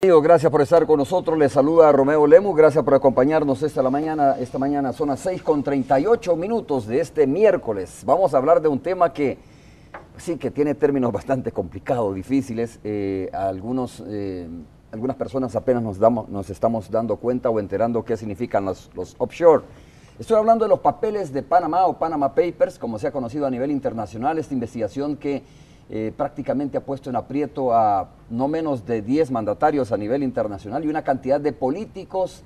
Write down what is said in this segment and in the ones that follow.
Gracias por estar con nosotros. Les saluda Romeo Lemus. Gracias por acompañarnos esta, la mañana. Esta mañana son las 6 con 38 minutos de este miércoles. Vamos a hablar de un tema que sí que tiene términos bastante complicados, difíciles. Eh, algunos, eh, algunas personas apenas nos, damos, nos estamos dando cuenta o enterando qué significan los, los offshore. Estoy hablando de los papeles de Panamá o Panama Papers, como se ha conocido a nivel internacional, esta investigación que eh, prácticamente ha puesto en aprieto a no menos de 10 mandatarios a nivel internacional y una cantidad de políticos,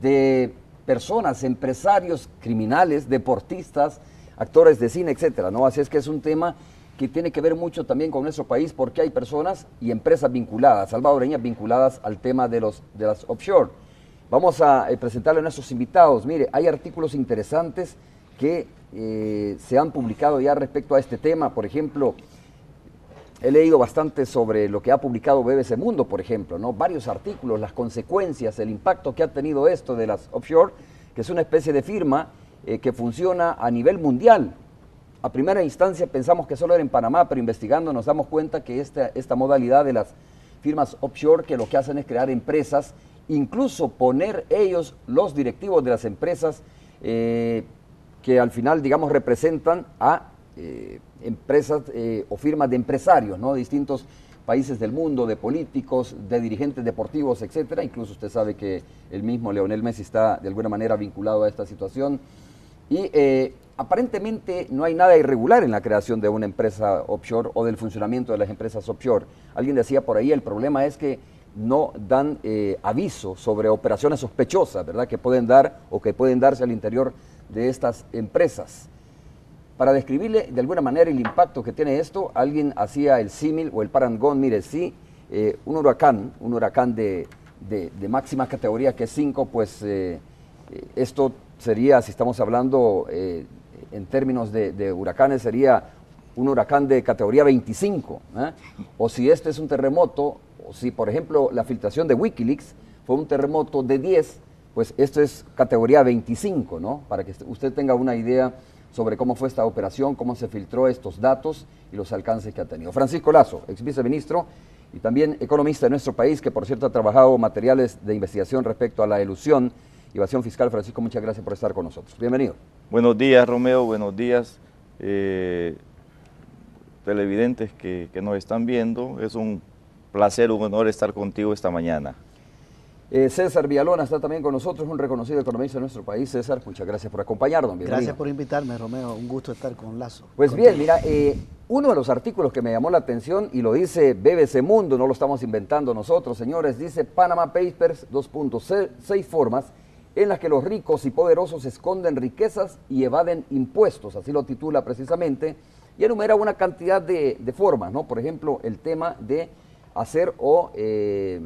de personas, empresarios, criminales, deportistas, actores de cine, etcétera, ¿no? Así es que es un tema que tiene que ver mucho también con nuestro país porque hay personas y empresas vinculadas, salvadoreñas vinculadas al tema de, los, de las offshore. Vamos a eh, presentarle a nuestros invitados. Mire, hay artículos interesantes que eh, se han publicado ya respecto a este tema. Por ejemplo, He leído bastante sobre lo que ha publicado BBC Mundo, por ejemplo, ¿no? varios artículos, las consecuencias, el impacto que ha tenido esto de las offshore, que es una especie de firma eh, que funciona a nivel mundial. A primera instancia pensamos que solo era en Panamá, pero investigando nos damos cuenta que esta, esta modalidad de las firmas offshore que lo que hacen es crear empresas, incluso poner ellos, los directivos de las empresas, eh, que al final, digamos, representan a eh, empresas eh, o firmas de empresarios, ¿no? De distintos países del mundo, de políticos, de dirigentes deportivos, etcétera. Incluso usted sabe que el mismo Leonel Messi está de alguna manera vinculado a esta situación. Y eh, aparentemente no hay nada irregular en la creación de una empresa offshore o del funcionamiento de las empresas offshore. Alguien decía por ahí, el problema es que no dan aviso sobre operaciones sospechosas, ¿verdad? Que pueden dar o que pueden darse al interior de estas empresas. Para describirle de alguna manera el impacto que tiene esto, alguien hacía el símil o el parangón, mire, sí, eh, un huracán, un huracán de, máxima categoría que es 5, pues eh, eh, esto sería, si estamos hablando en términos de, huracanes, sería un huracán de categoría 25. O si este es un terremoto, o si por ejemplo la filtración de Wikileaks fue un terremoto de 10, pues esto es categoría 25, ¿no? Para que usted tenga una idea sobre cómo fue esta operación, cómo se filtró estos datos y los alcances que ha tenido. Francisco Lazo, ex viceministro y también economista de nuestro país, que por cierto ha trabajado materiales de investigación respecto a la elusión y evasión fiscal. Francisco, muchas gracias por estar con nosotros. Bienvenido. Buenos días, Romeo, buenos días. Eh, televidentes que, que nos están viendo, es un placer, un honor estar contigo esta mañana. Eh, César Villalona está también con nosotros, un reconocido economista de nuestro país. César, muchas gracias por acompañarnos. Bienvenido. Gracias por invitarme, Romeo. Un gusto estar con Lazo. Pues bien, mira, eh, uno de los artículos que me llamó la atención, y lo dice BBC Mundo, no lo estamos inventando nosotros, señores, dice Panama Papers 2.6 formas en las que los ricos y poderosos esconden riquezas y evaden impuestos, así lo titula precisamente, y enumera una cantidad de, formas, ¿no? Por ejemplo, el tema de hacer o... Eh,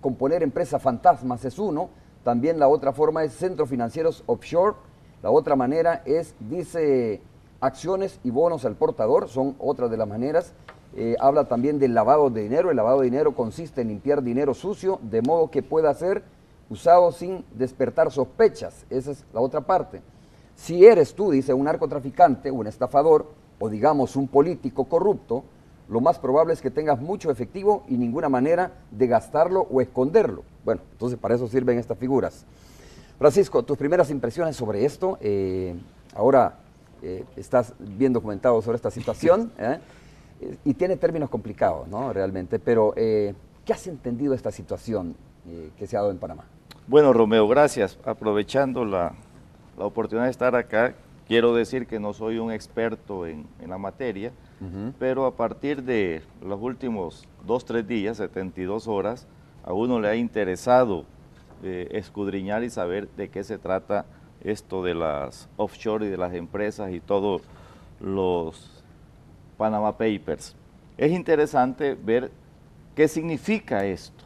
componer empresas fantasmas es uno, también la otra forma es centros financieros offshore, la otra manera es, dice, acciones y bonos al portador, son otras de las maneras. Eh, habla también del lavado de dinero, el lavado de dinero consiste en limpiar dinero sucio de modo que pueda ser usado sin despertar sospechas, esa es la otra parte. Si eres tú, dice, un narcotraficante, un estafador o digamos un político corrupto, lo más probable es que tengas mucho efectivo y ninguna manera de gastarlo o esconderlo. Bueno, entonces para eso sirven estas figuras. Francisco, tus primeras impresiones sobre esto. Eh, ahora eh, estás bien documentado sobre esta situación ¿eh? y tiene términos complicados, ¿no? Realmente, pero ¿qué has entendido de esta situación que se ha dado en Panamá? Bueno, Romeo, gracias. Aprovechando la, oportunidad de estar acá, quiero decir que no soy un experto en, en la materia, pero a partir de los últimos dos, tres días, 72 horas, a uno le ha interesado eh, escudriñar y saber de qué se trata esto de las offshore y de las empresas y todos los Panama Papers. Es interesante ver qué significa esto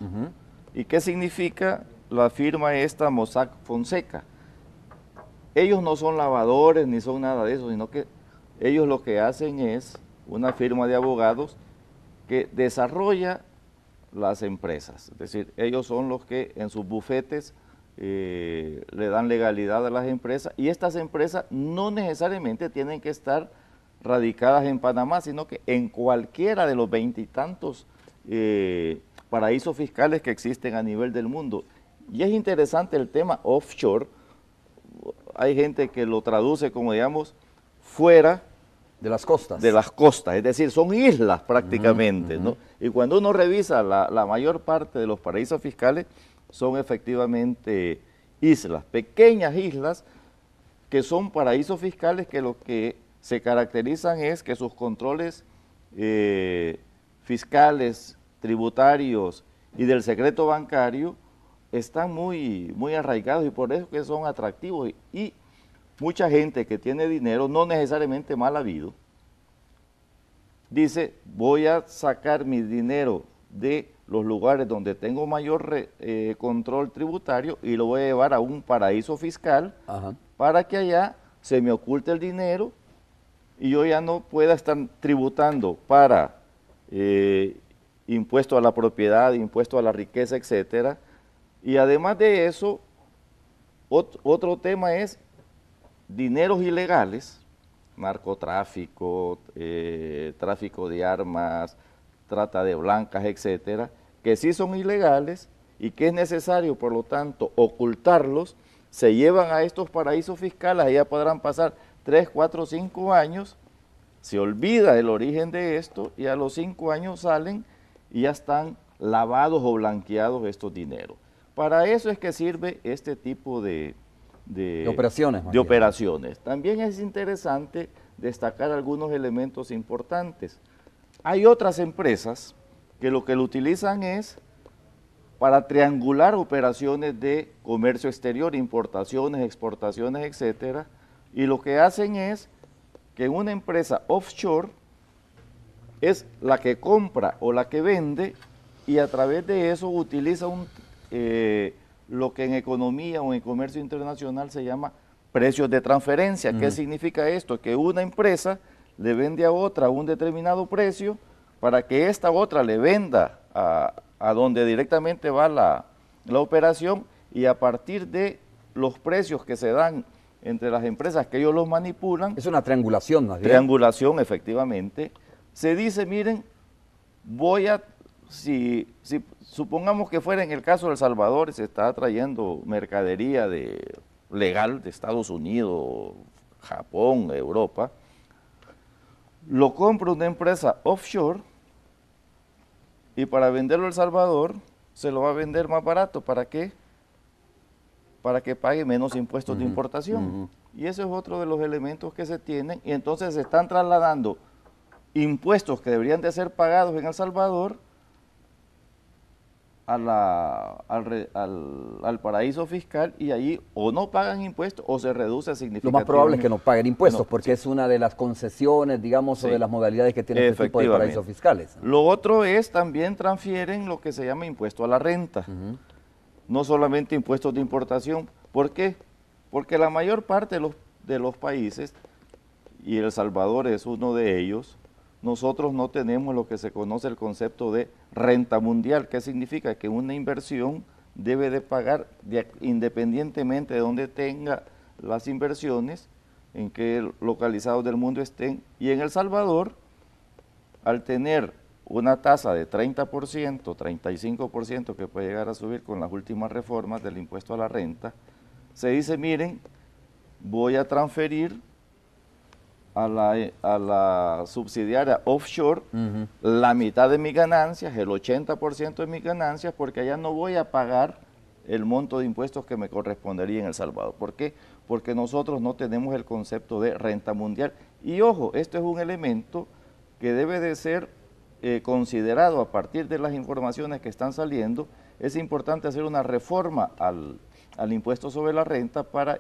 y qué significa la firma esta Mossack Fonseca. Ellos no son lavadores ni son nada de eso, sino que ellos lo que hacen es una firma de abogados que desarrolla las empresas. Es decir, ellos son los que en sus bufetes eh, le dan legalidad a las empresas y estas empresas no necesariamente tienen que estar radicadas en Panamá, sino que en cualquiera de los veintitantos eh, paraísos fiscales que existen a nivel del mundo. Y es interesante el tema offshore. Hay gente que lo traduce como, digamos, fuera de las costas. De las costas, es decir, son islas prácticamente, ¿no? Y cuando uno revisa la, la, mayor parte de los paraísos fiscales, son efectivamente islas, pequeñas islas que son paraísos fiscales que lo que se caracterizan es que sus controles eh, fiscales, tributarios y del secreto bancario están muy, muy arraigados y por eso que son atractivos. Y mucha gente que tiene dinero, no necesariamente mal habido, dice, voy a sacar mi dinero de los lugares donde tengo mayor eh, control tributario y lo voy a llevar a un paraíso fiscal para que allá se me oculte el dinero y yo ya no pueda estar tributando para eh, impuesto a la propiedad, impuesto a la riqueza, etcétera. Y además de eso, otro tema es dineros ilegales, narcotráfico, eh, tráfico de armas, trata de blancas, etcétera, que sí son ilegales y que es necesario, por lo tanto, ocultarlos, se llevan a estos paraísos fiscales, allá podrán pasar 3, 4, 5 años, se olvida el origen de esto y a los 5 años salen y ya están lavados o blanqueados estos dineros. Para eso es que sirve este tipo de, operaciones. De operaciones. También es interesante destacar algunos elementos importantes. Hay otras empresas que lo que lo utilizan es para triangular operaciones de comercio exterior, importaciones, exportaciones, etcétera, y lo que hacen es que una empresa offshore es la que compra o la que vende y a través de eso utiliza un, eh, lo que en economía o en comercio internacional se llama precios de transferencia. ¿Qué significa esto? Que una empresa le vende a otra un determinado precio para que esta otra le venda a, a donde directamente va la, la operación y a partir de los precios que se dan entre las empresas que ellos los manipulan. Es una triangulación, ¿no? Triangulación, efectivamente. Se dice, miren, voy a, si, si supongamos que fuera en el caso de El Salvador, se está trayendo mercadería de, legal de Estados Unidos, Japón, Europa, lo compra una empresa offshore y para venderlo a El Salvador se lo va a vender más barato. ¿Para qué? para que pague menos impuestos de importación. Y eso es otro de los elementos que se tienen. Y entonces se están trasladando impuestos que deberían de ser pagados en El Salvador a la, al, paraíso fiscal y allí o no pagan impuestos o se reduce significativamente. Lo más probable es que no paguen impuestos porque es una de las concesiones, digamos, o de las modalidades que tiene este tipo de paraísos fiscales. Lo otro es también transfieren lo que se llama impuesto a la renta no solamente impuestos de importación. ¿Por qué? Porque la mayor parte de los, de los países, y El Salvador es uno de ellos, nosotros no tenemos lo que se conoce el concepto de renta mundial, que significa que una inversión debe de pagar independientemente de donde tenga las inversiones, en qué localizados del mundo estén. Y en El Salvador, al tener una tasa de 30%, 35% que puede llegar a subir con las últimas reformas del impuesto a la renta, se dice, miren, voy a transferir a la, a la subsidiaria offshore la mitad de mis ganancias, el 80% de mis ganancias, porque allá no voy a pagar el monto de impuestos que me correspondería en El Salvador. ¿Por qué? Porque nosotros no tenemos el concepto de renta mundial. Y ojo, esto es un elemento que debe de ser eh, considerado a partir de las informaciones que están saliendo, es importante hacer una reforma al, impuesto sobre la renta para,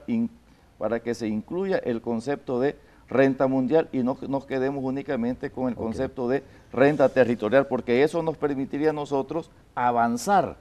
para que se incluya el concepto de renta mundial y no nos quedemos únicamente con el concepto de renta territorial, porque eso nos permitiría a nosotros avanzar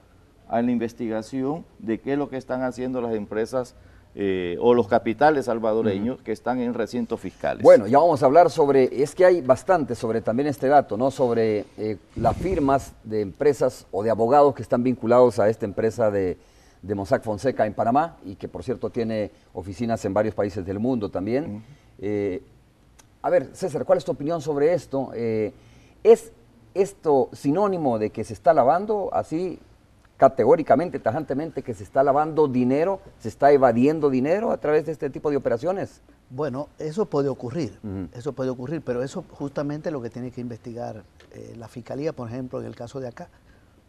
a la investigación de qué es lo que están haciendo las empresas eh, o los capitales salvadoreños que están en recintos fiscales. Bueno, ya vamos a hablar sobre, es que hay bastante sobre también este dato, ¿no? Sobre eh, las firmas de empresas o de abogados que están vinculados a esta empresa de, de Mossack Fonseca en Panamá y que por cierto tiene oficinas en varios países del mundo también. Eh, a ver, César, ¿cuál es tu opinión sobre esto? ¿Es esto sinónimo de que se está lavando así categóricamente, tajantemente, que se está lavando dinero, se está evadiendo dinero a través de este tipo de operaciones? Bueno, eso puede ocurrir, eso puede ocurrir, pero eso justamente es lo que tiene que investigar eh, la Fiscalía, por ejemplo, en el caso de acá,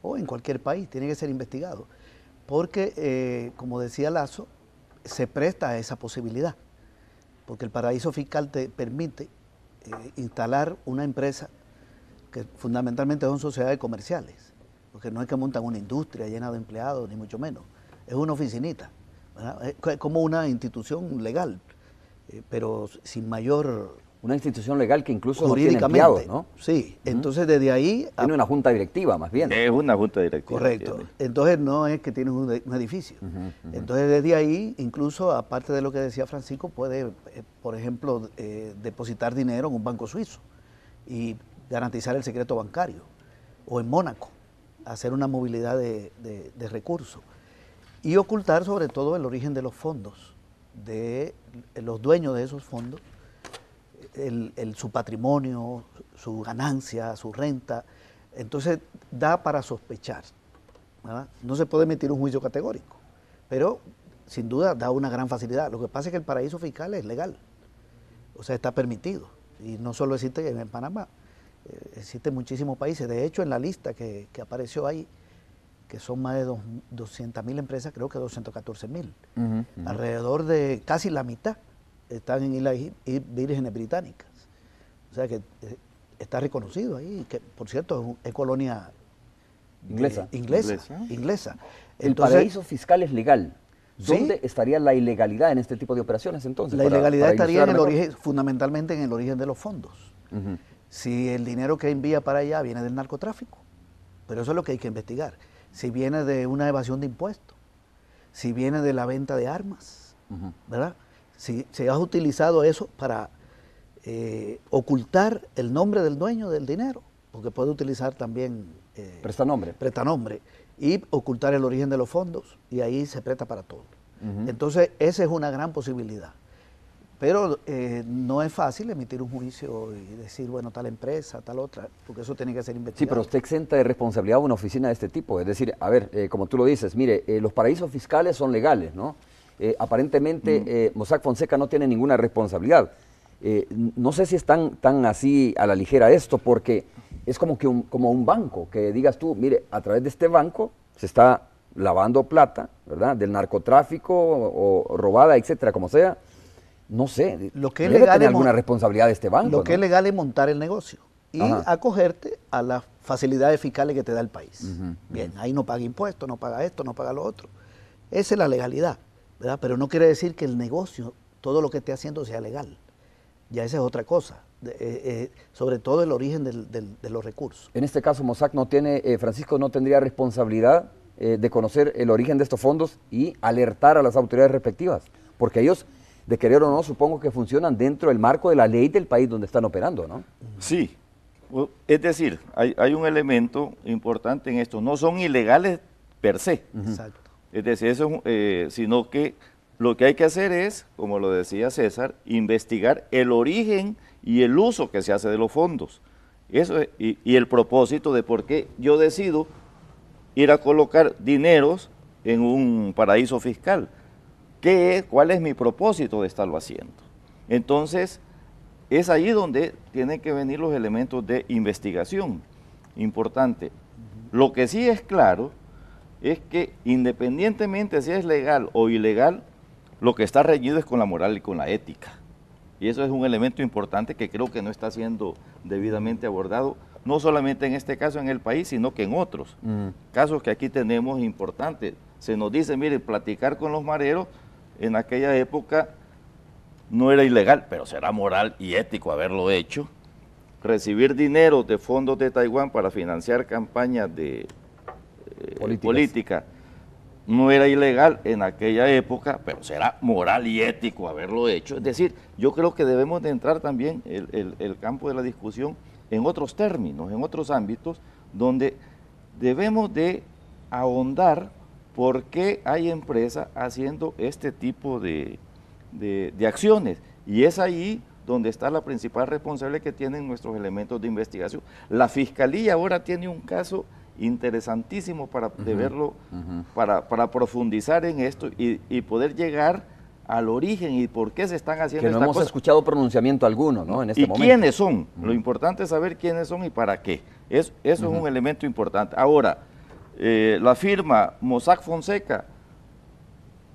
o en cualquier país, tiene que ser investigado. Porque, eh, como decía Lazo, se presta a esa posibilidad, porque el paraíso fiscal te permite eh, instalar una empresa que fundamentalmente son sociedades comerciales, porque no es que montan una industria llena de empleados, ni mucho menos, es una oficinita, es como una institución legal eh, pero sin mayor... Una institución legal que incluso jurídicamente, no ¿no? Sí, entonces desde ahí... Tiene una junta directiva, más bien. Es una junta directiva. Correcto. Entonces no es que tiene un, edificio. Entonces desde ahí, incluso aparte de lo que decía Francisco, puede, eh, por ejemplo, eh, depositar dinero en un banco suizo y garantizar el secreto bancario. O en Mónaco, hacer una movilidad de recursos. Y ocultar sobre todo el origen de los fondos de los dueños de esos fondos, el, su patrimonio, su ganancia, su renta. Entonces da para sospechar. No se puede emitir un juicio categórico, pero sin duda da una gran facilidad. Lo que pasa es que el paraíso fiscal es legal, o sea, está permitido. Y no solo existe en Panamá, eh, existen muchísimos países. De hecho, en la lista que, que apareció ahí, que son más de 200 mil empresas, creo que 214 mil. Alrededor de casi la mitad están en Islas Vírgenes Británicas. O sea que eh, está reconocido ahí, que por cierto es, colonia inglesa. inglesa, inglesa. El paraíso fiscal es legal. ¿Dónde estaría la ilegalidad en este tipo de operaciones entonces? La ilegalidad estaría en el origen, fundamentalmente en el origen de los fondos. Si el dinero que envía para allá viene del narcotráfico, pero eso es lo que hay que investigar si viene de una evasión de impuestos, si viene de la venta de armas, ¿verdad? Si se ha utilizado eso para eh, ocultar el nombre del dueño del dinero, porque puede utilizar también... Eh, prestanombre. Prestanombre, y ocultar el origen de los fondos, y ahí se presta para todo. Entonces, esa es una gran posibilidad. Pero eh, no es fácil emitir un juicio y decir, bueno, tal empresa, tal otra, porque eso tiene que ser investigado. Sí, pero usted exenta de responsabilidad una oficina de este tipo. Es decir, a ver, eh, como tú lo dices, mire, eh, los paraísos fiscales son legales, ¿no? Aparentemente Mossack Fonseca no tiene ninguna responsabilidad. no sé si es tan, tan así a la ligera esto, porque es como, que un, como un banco, que digas tú, mire, a través de este banco se está lavando plata, ¿verdad? Del narcotráfico o robada, etcétera, como sea no sé, lo que es legal tener alguna responsabilidad de este banco. Lo que es legal es montar el negocio y acogerte a las facilidades fiscales que te da el país. Bien, ahí no paga impuestos, no paga esto, no paga lo otro. Esa es la legalidad, ¿verdad? Pero no quiere decir que el negocio, todo lo que esté haciendo sea legal. Ya esa es otra cosa. Eh, eh, sobre todo el origen de los recursos. En este caso, Mossack no tiene, eh, Francisco no tendría responsabilidad de conocer el origen de estos fondos y alertar a las autoridades respectivas, porque ellos de querer o no, supongo que funcionan dentro del marco de la ley del país donde están operando, ¿no? Sí. Es decir, hay, un elemento importante en esto. No son ilegales per se. Exacto. Es decir, eso, eh, sino que lo que hay que hacer es, como lo decía César, investigar el origen y el uso que se hace de los fondos. Eso y, y el propósito de por qué yo decido ir a colocar dineros en un paraíso fiscal. ¿Qué ¿Cuál es mi propósito de estarlo haciendo? Entonces, es ahí donde tienen que venir los elementos de investigación. Importante. Lo que sí es claro es que independientemente si es legal o ilegal, lo que está reñido es con la moral y con la ética. Y eso es un elemento importante que creo que no está siendo debidamente abordado, no solamente en este caso en el país, sino que en otros casos que aquí tenemos importantes. Se nos dice, mire, platicar con los mareros en aquella época no era ilegal, pero será moral y ético haberlo hecho. Recibir dinero de fondos de Taiwán para financiar campañas de eh, política no era ilegal en aquella época, pero será moral y ético haberlo hecho. Es decir, yo creo que debemos de entrar también el, el campo de la discusión en otros términos, en otros ámbitos, donde debemos de ahondar por qué hay empresas haciendo este tipo de, acciones. Y es ahí donde está la principal responsable que tienen nuestros elementos de investigación. La Fiscalía ahora tiene un caso interesantísimo para de verlo, para, para, profundizar en esto y, y, poder llegar al origen y por qué se están haciendo que no hemos escuchado pronunciamiento alguno, ¿no? En este ¿Y quiénes son? Lo importante es saber quiénes son y para qué. eso es un elemento importante. Ahora, eh, la firma Mossack Fonseca,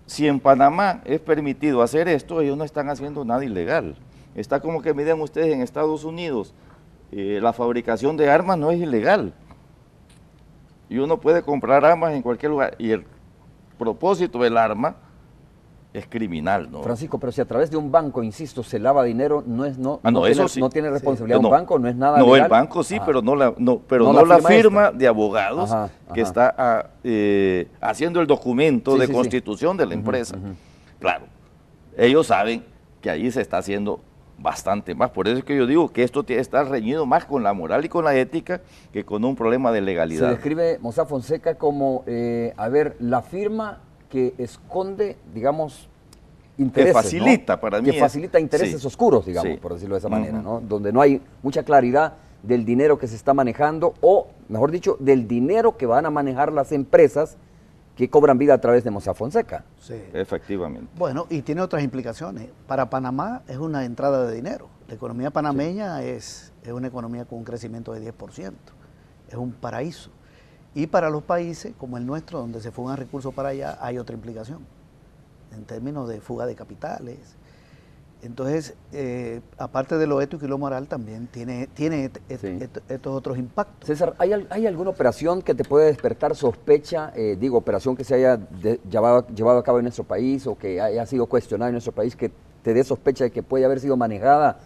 si en Panamá es permitido hacer esto, ellos no están haciendo nada ilegal. Está como que miren ustedes en Estados Unidos, eh, la fabricación de armas no es ilegal. Y uno puede comprar armas en cualquier lugar. Y el propósito del arma es criminal, ¿no? Francisco, pero si a través de un banco, insisto, se lava dinero, no es no, ah, no, tiene, eso sí. no tiene responsabilidad un banco, no es nada No, legal. el banco sí, Ah. pero no la, no, pero no No la la firma de abogados Ajá, que está ah, eh, haciendo el documento Sí, de sí, sí. constitución de la empresa. Claro, ellos saben que ahí se está haciendo bastante más. Por eso es que yo digo que esto tiene- está reñido más con la moral y con la ética que con un problema de Se legalidad. describe Mossack Fonseca como, eh, a ver, la firma que esconde, digamos, intereses. ¿no? facilita, para mí Que es- facilita intereses sí. oscuros, digamos, Sí. por decirlo de esa manera. ¿no? Donde no hay mucha claridad del dinero que se está manejando o, mejor dicho, del dinero que van a manejar las empresas que cobran vida a través de Mossack Fonseca. Sí. Efectivamente. Bueno, y tiene otras implicaciones. Para Panamá es una entrada de dinero. La economía panameña es, es una economía con un crecimiento de 10%. Es un paraíso. Y para los países como el nuestro, donde se fugan recursos para allá, hay otra implicación, en términos de fuga de capitales. Entonces, eh, aparte de lo ético y lo moral, también tiene, tiene et- et- Sí. et- estos otros impactos. César, ¿hay, al- hay alguna operación que te puede despertar sospecha, eh, digo, operación que se haya de- llevado, llevado a cabo en nuestro país o que haya sido cuestionada en nuestro país, que te dé sospecha de que puede haber sido manejada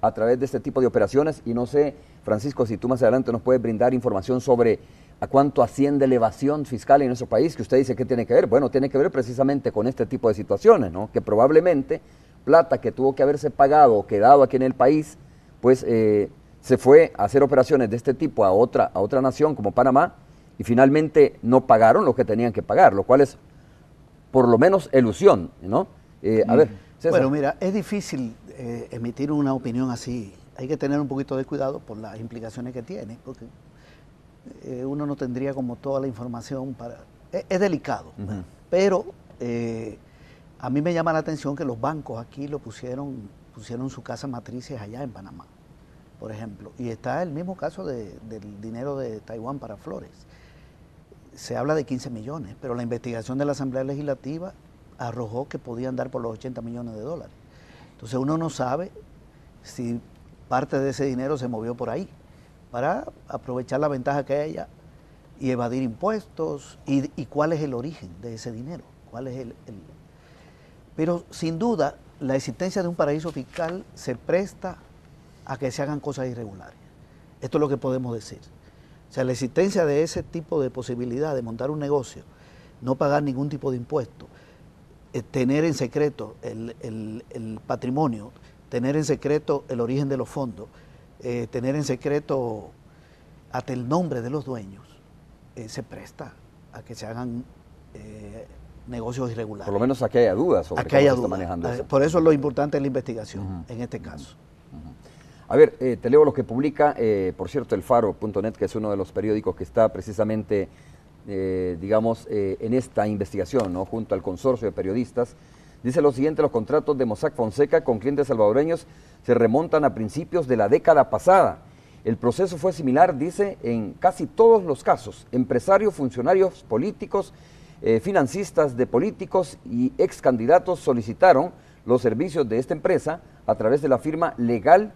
a través de este tipo de operaciones? Y no sé, Francisco, si tú más adelante nos puedes brindar información sobre a cuánto asciende la evasión fiscal en nuestro país, que usted dice que tiene que ver. Bueno, tiene que ver precisamente con este tipo de situaciones, ¿no? Que probablemente plata que tuvo que haberse pagado o quedado aquí en el país, pues eh, se fue a hacer operaciones de este tipo a otra, a otra nación como Panamá y finalmente no pagaron lo que tenían que pagar, lo cual es por lo menos ilusión, ¿no? Eh, a ver, César. Bueno, mira, es difícil eh, emitir una opinión así. Hay que tener un poquito de cuidado por las implicaciones que tiene, porque eh, uno no tendría como toda la información para... Es, es delicado, pero a mí me llama la atención que los bancos aquí lo pusieron, pusieron su casa matrices allá en Panamá, por ejemplo. Y está el mismo caso de- del dinero de Taiwán para Flores. Se habla de 15 millones, pero la investigación de la Asamblea Legislativa arrojó que podían dar por los 80 millones de dólares. Entonces uno no sabe si parte de ese dinero se movió por ahí para aprovechar la ventaja que haya y evadir impuestos y, cuál es el origen de ese dinero, cuál es el- Pero sin duda la existencia de un paraíso fiscal se presta a que se hagan cosas irregulares. Esto es lo que podemos decir. O sea, la existencia de ese tipo de posibilidad de montar un negocio, no pagar ningún tipo de impuesto, eh, tener en secreto el, patrimonio, tener en secreto el origen de los fondos, eh, tener en secreto hasta el nombre de los dueños, eh, se presta a que se hagan negocios irregulares. por lo menos aquí haya dudas sobre a que cómo haya se está duda. manejando Eh, eso. Por eso lo importante es la investigación en este caso. A ver, eh, te leo lo que publica, eh, por cierto, el Faro.net, que es uno de los periódicos que está precisamente, eh, digamos, en esta investigación, ¿no? junto al consorcio de periodistas. Dice lo siguiente, los contratos de Mossack Fonseca con clientes salvadoreños se remontan a principios de la década pasada. El proceso fue similar, dice, en casi todos los casos. Empresarios, funcionarios políticos, eh, financistas de políticos y ex candidatos solicitaron los servicios de esta empresa a través de la firma legal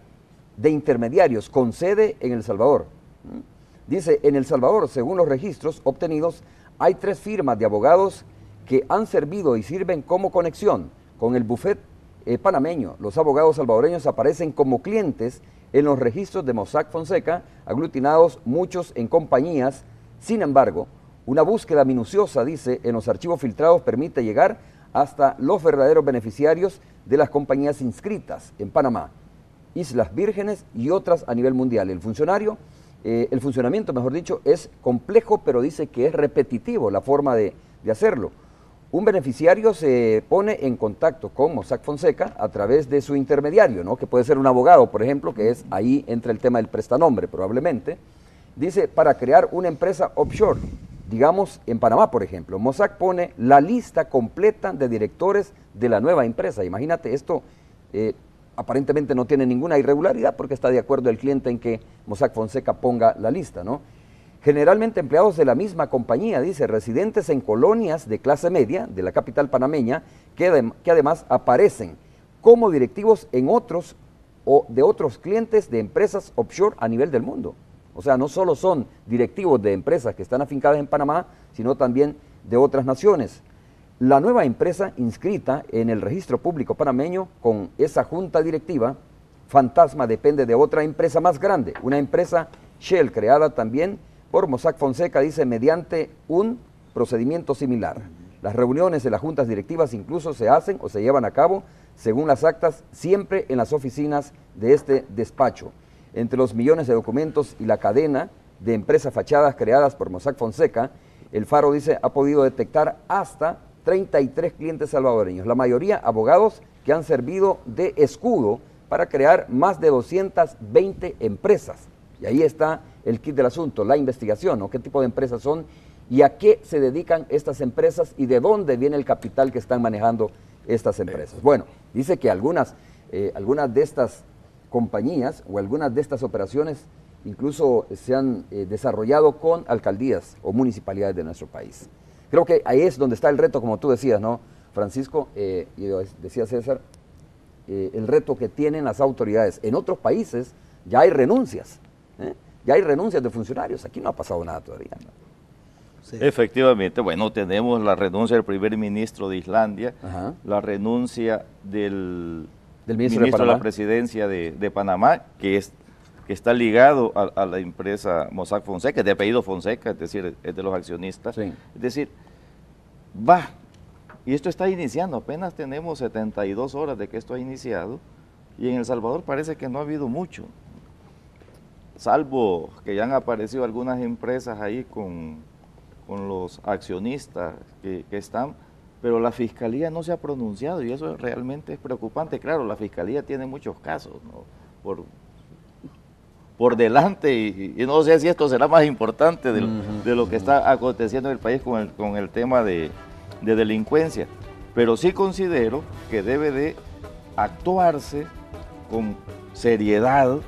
de intermediarios con sede en El Salvador. ¿Mm? Dice, en El Salvador, según los registros obtenidos, hay tres firmas de abogados que han servido y sirven como conexión con el buffet eh, panameño. Los abogados salvadoreños aparecen como clientes en los registros de Mossack Fonseca, aglutinados muchos en compañías. Sin embargo, una búsqueda minuciosa, dice, en los archivos filtrados permite llegar hasta los verdaderos beneficiarios de las compañías inscritas en Panamá. Islas Vírgenes y otras a nivel mundial. El funcionario, eh, el funcionamiento, mejor dicho, es complejo, pero dice que es repetitivo la forma de, de hacerlo. un beneficiario se pone en contacto con Mossack Fonseca a través de su intermediario, ¿no? que puede ser un abogado, por ejemplo, que es ahí entra el tema del prestanombre probablemente. Dice, para crear una empresa offshore, digamos en Panamá, por ejemplo. Mossack pone la lista completa de directores de la nueva empresa. Imagínate, esto eh, aparentemente no tiene ninguna irregularidad porque está de acuerdo el cliente en que Mossack Fonseca ponga la lista, ¿no? generalmente empleados de la misma compañía, dice, residentes en colonias de clase media de la capital panameña, que, que además aparecen como directivos en otros o de otros clientes de empresas offshore a nivel del mundo. O sea, no solo son directivos de empresas que están afincadas en Panamá, sino también de otras naciones. La nueva empresa inscrita en el registro público panameño con esa junta directiva, Fantasma depende de otra empresa más grande, una empresa Shell creada también por Mossack Fonseca, dice, mediante un procedimiento similar. Las reuniones de las juntas directivas incluso se hacen o se llevan a cabo, según las actas, siempre en las oficinas de este despacho. Entre los millones de documentos y la cadena de empresas fachadas creadas por Mossack Fonseca, el Faro dice ha podido detectar hasta 33 clientes salvadoreños, la mayoría abogados que han servido de escudo para crear más de 220 empresas. Y ahí está el kit del asunto, la investigación, ¿no? qué tipo de empresas son y a qué se dedican estas empresas y de dónde viene el capital que están manejando estas empresas. Bueno, dice que algunas, eh, algunas de estas compañías o algunas de estas operaciones incluso se han eh, desarrollado con alcaldías o municipalidades de nuestro país. Creo que ahí es donde está el reto, como tú decías, ¿no, Francisco? Eh, y decía César, el reto que tienen las autoridades. En otros países ya hay renuncias. Ya hay renuncias de funcionarios, aquí no ha pasado nada todavía. Efectivamente, bueno, tenemos la renuncia del primer ministro de Islandia, la renuncia del, ministro, de, la presidencia de, Panamá, que es que está ligado a, la empresa Mossack Fonseca, de apellido Fonseca, es decir, es de los accionistas. Es decir, va, y esto está iniciando, apenas tenemos 72 horas de que esto ha iniciado, y en El Salvador parece que no ha habido mucho salvo que ya han aparecido algunas empresas ahí con, los accionistas que, están, pero la fiscalía no se ha pronunciado y eso realmente es preocupante. Claro, la fiscalía tiene muchos casos por, por delante y, no sé si esto será más importante de, lo que está aconteciendo en el país con el, con el tema de, de delincuencia, pero sí considero que debe de actuarse con seriedad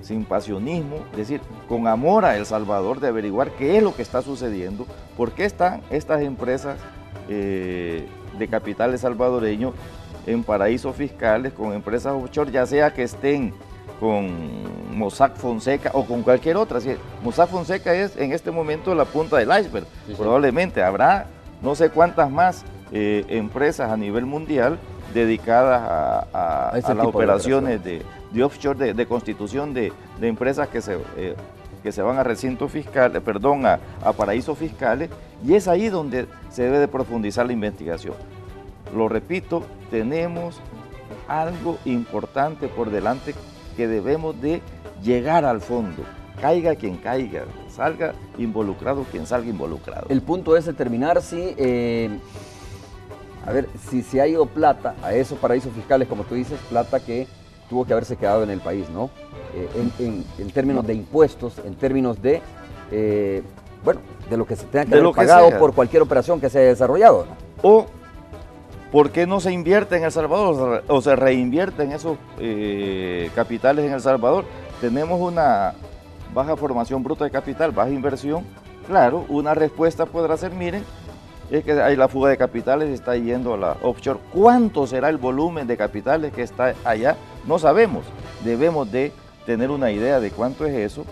sin pasionismo, es decir, con amor a El Salvador, de averiguar qué es lo que está sucediendo, por qué están estas empresas eh, de capitales salvadoreños en paraísos fiscales con empresas offshore, ya sea que estén con Mossack Fonseca o con cualquier otra. Mossack Fonseca es en este momento la punta del iceberg. Probablemente habrá no sé cuántas más eh, empresas a nivel mundial dedicadas a, las operaciones de, de offshore, de, constitución de, empresas que se, eh, que se van a recintos fiscales, perdón, a, paraísos fiscales, y es ahí donde se debe de profundizar la investigación. Lo repito, tenemos algo importante por delante que debemos de llegar al fondo. Caiga quien caiga, salga involucrado quien salga involucrado. El punto es determinar si, eh, a ver, si se ha ido plata a esos paraísos fiscales, como tú dices, plata que tuvo que haberse quedado en el país, ¿no? Eh, en, términos de impuestos, en términos de, eh, bueno, de lo que se tenga que haber pagado por cualquier operación que se haya desarrollado, ¿no? O, ¿por qué no se invierte en El Salvador o se reinvierte en esos eh, capitales en El Salvador? Tenemos una baja formación bruta de capital, baja inversión. Claro, una respuesta podrá ser, miren, es que hay la fuga de capitales, está yendo a la offshore. ¿Cuánto será el volumen de capitales que está allá? No sabemos. Debemos de tener una idea de cuánto es eso,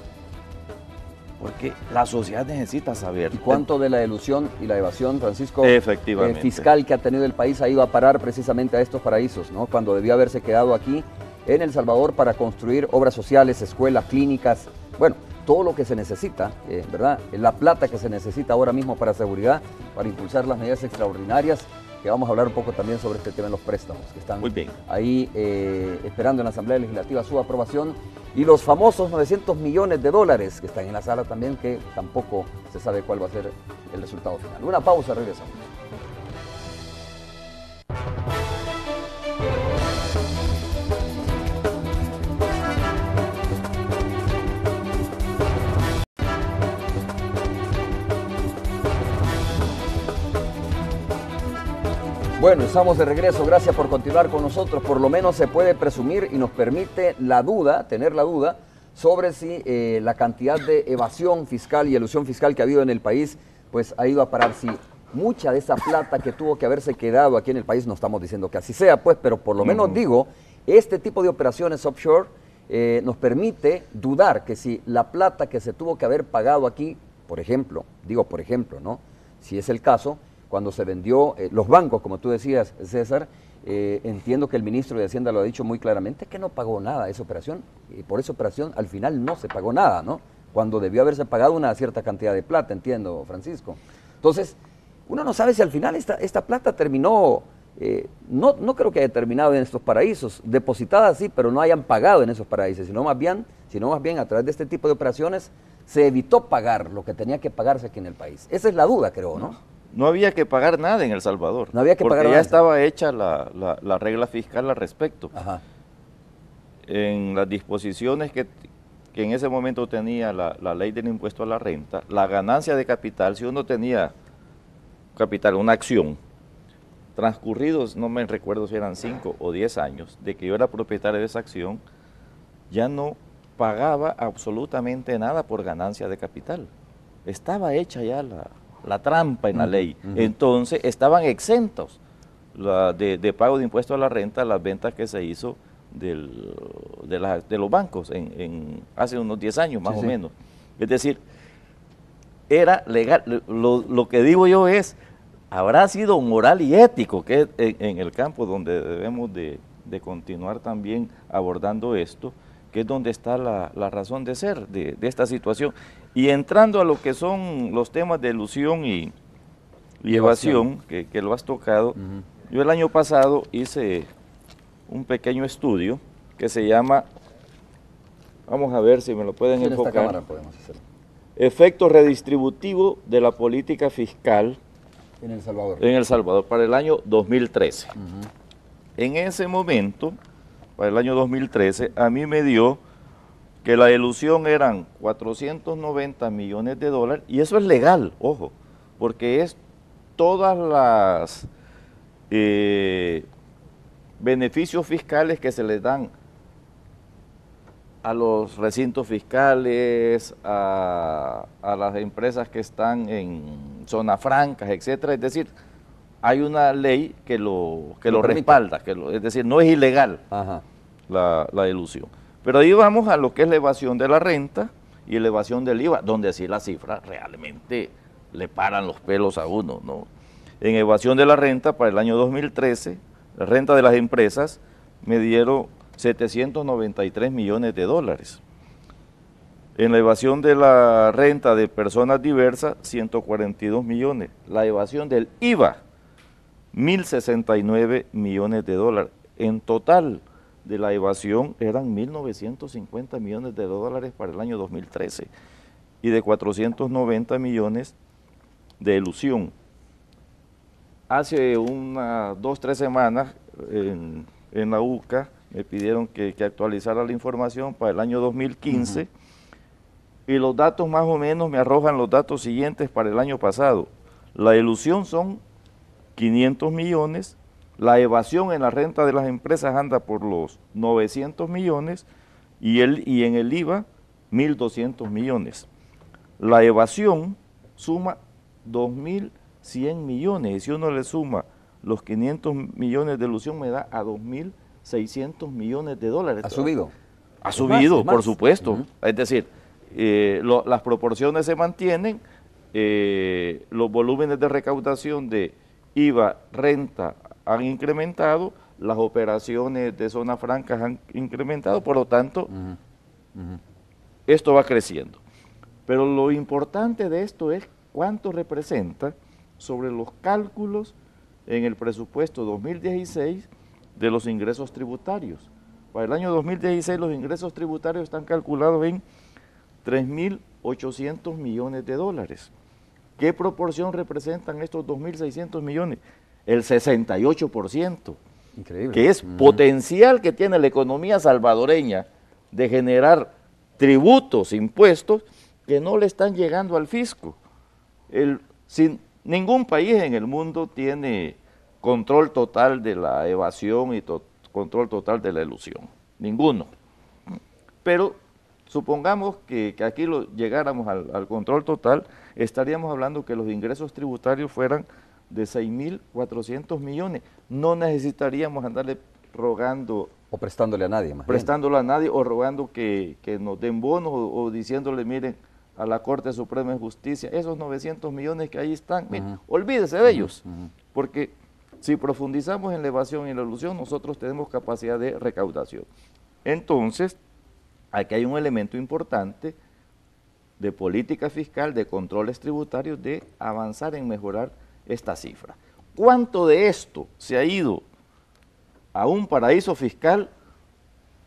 porque la sociedad necesita saber. ¿Y cuánto de la ilusión y la evasión, Francisco, Efectivamente. Eh, fiscal que ha tenido el país ha ido a parar precisamente a estos paraísos, ¿no? cuando debió haberse quedado aquí en El Salvador para construir obras sociales, escuelas, clínicas, bueno, todo lo que se necesita, eh, ¿verdad? La plata que se necesita ahora mismo para seguridad, para impulsar las medidas extraordinarias, que vamos a hablar un poco también sobre este tema de los préstamos, que están Muy bien. ahí eh, esperando en la Asamblea Legislativa su aprobación, y los famosos 900 millones de dólares que están en la sala también, que tampoco se sabe cuál va a ser el resultado final. Una pausa, regresamos. Bueno, estamos de regreso. Gracias por continuar con nosotros. Por lo menos se puede presumir y nos permite la duda, tener la duda, sobre si eh, la cantidad de evasión fiscal y elusión fiscal que ha habido en el país, pues ha ido a parar. Si mucha de esa plata que tuvo que haberse quedado aquí en el país, no estamos diciendo que así sea, pues, pero por lo menos digo, este tipo de operaciones offshore eh, nos permite dudar que si la plata que se tuvo que haber pagado aquí, por ejemplo, digo por ejemplo, ¿no? Si es el caso, cuando se vendió eh, los bancos, como tú decías, César, eh, entiendo que el ministro de Hacienda lo ha dicho muy claramente, que no pagó nada esa operación, y por esa operación al final no se pagó nada, ¿no? Cuando debió haberse pagado una cierta cantidad de plata, entiendo, Francisco. Entonces, uno no sabe si al final esta, plata terminó, eh, no, no creo que haya terminado en estos paraísos, depositada sí, pero no hayan pagado en esos paraísos, sino más bien, sino más bien a través de este tipo de operaciones se evitó pagar lo que tenía que pagarse aquí en el país. Esa es la duda, creo, no había que pagar nada en El Salvador. No había que porque pagar ya estaba hecha la, regla fiscal al respecto. Ajá. En las disposiciones que, en ese momento tenía la, ley del impuesto a la renta, la ganancia de capital, si uno tenía capital, una acción, transcurridos, no me recuerdo si eran 5 o 10 años, de que yo era propietario de esa acción, ya no pagaba absolutamente nada por ganancia de capital. Estaba hecha ya la, la trampa en la ley. Entonces estaban exentos de, pago de impuesto a la renta las ventas que se hizo de, los bancos en, hace unos 10 años más o menos. Es decir, era legal. Lo, que digo yo es, habrá sido moral y ético, que es en, el campo donde debemos de, continuar también abordando esto, que es donde está la, razón de ser de, esta situación. Y entrando a lo que son los temas de ilusión y, evasión, que, lo has tocado, yo el año pasado hice un pequeño estudio que se llama, vamos a ver si me lo pueden enfocar, efecto redistributivo de la política fiscal en El Salvador, en el Salvador para el año 2013. En ese momento, para el año 2013, a mí me dio que la ilusión eran 490 millones de dólares, y eso es legal, ojo, porque es todas las eh, beneficios fiscales que se les dan a los recintos fiscales, a, las empresas que están en zonas francas, etcétera. Es decir, hay una ley que lo, que lo, respalda, que es decir, no es ilegal La, la ilusión. Pero ahí vamos a lo que es la evasión de la renta y la evasión del IVA, donde sí las cifras realmente le paran los pelos a uno, ¿no? En evasión de la renta para el año 2013, la renta de las empresas me dieron 793 millones de dólares. En la evasión de la renta de personas diversas, 142 millones. La evasión del IVA, 1.069 millones de dólares. En total, de la evasión eran 1.950 millones de dólares para el año 2013 y de 490 millones de ilusión. Hace unas dos, tres semanas en, la UCA me pidieron que, actualizara la información para el año 2015 y los datos más o menos me arrojan los datos siguientes para el año pasado. La ilusión son 500 millones, la evasión en la renta de las empresas anda por los 900 millones y, el, y en el IVA 1.200 millones. La evasión suma 2.100 millones y si uno le suma los 500 millones de ilusión me da a 2.600 millones de dólares. ¿Ha subido? Ha subido, por supuesto. Es decir, eh, las proporciones se mantienen, eh, los volúmenes de recaudación de IVA, renta, han incrementado, las operaciones de zonas francas han incrementado, por lo tanto, esto va creciendo. Pero lo importante de esto es cuánto representa sobre los cálculos en el presupuesto 2016 de los ingresos tributarios. Para el año 2016 los ingresos tributarios están calculados en 3.800 millones de dólares. ¿Qué proporción representan estos 2.600 millones? El 68%. Increíble. Que es potencial que tiene la economía salvadoreña de generar tributos, impuestos, que no le están llegando al fisco. El, sin, ningún país en el mundo tiene control total de la evasión y control total de la ilusión. Ninguno. Pero supongamos que, aquí lo, llegáramos al, control total, estaríamos hablando que los ingresos tributarios fueran de 6.400 millones. No necesitaríamos andarle rogando... O prestándole a nadie, más Prestándole a nadie o rogando que, nos den bonos o, diciéndole, miren, a la Corte Suprema de Justicia, esos 900 millones que ahí están, olvídese de ellos, porque si profundizamos en la evasión y la ilusión, nosotros tenemos capacidad de recaudación. Entonces, aquí hay un elemento importante de política fiscal, de controles tributarios, de avanzar en mejorar esta cifra. ¿Cuánto de esto se ha ido a un paraíso fiscal?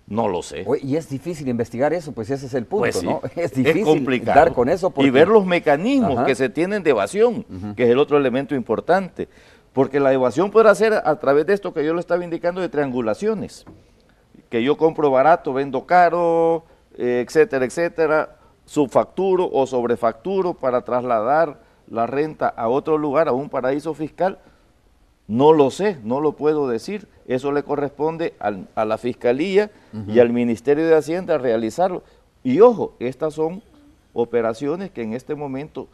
No lo sé. y es difícil investigar eso, pues ese es el punto, pues ¿no? Es difícil dar con eso. Y ver los mecanismos que se tienen de evasión, que es el otro elemento importante. Porque la evasión puede ser a través de esto que yo le estaba indicando de triangulaciones. Que yo compro barato, vendo caro, eh, etcétera, etcétera, subfacturo o sobrefacturo para trasladar la renta a otro lugar, a un paraíso fiscal. No lo sé, no lo puedo decir. Eso le corresponde a la Fiscalía y al Ministerio de Hacienda realizarlo. Y ojo, estas son operaciones que en este momento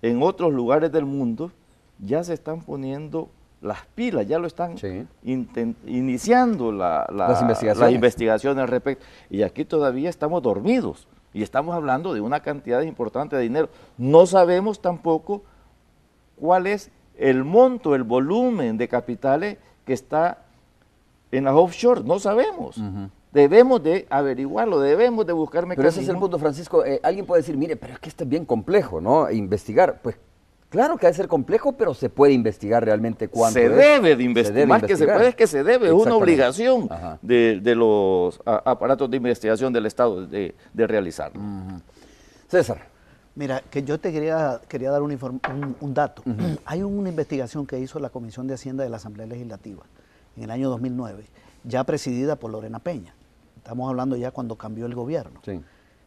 en otros lugares del mundo ya se están poniendo las pilas, ya lo están iniciando las, investigaciones. al respecto. Y aquí todavía estamos dormidos y estamos hablando de una cantidad importante de dinero. No sabemos tampoco cuál es el monto, el volumen de capitales que está en las offshore, no sabemos. Debemos de averiguarlo, debemos de buscar mecanismos. Pero ese es el punto, Francisco. Eh, alguien puede decir, mire, pero es que esto es bien complejo, ¿no? Investigar. Pues Claro que ha de ser complejo, pero se puede investigar realmente cuánto Se debe de investigar, más que se puede es que se debe, es una obligación de, los aparatos de investigación del Estado de, realizarlo. César. Mira, que yo te quería, quería dar un, un, dato. Hay una investigación que hizo la Comisión de Hacienda de la Asamblea Legislativa en el año 2009, ya presidida por Lorena Peña. Estamos hablando ya cuando cambió el gobierno,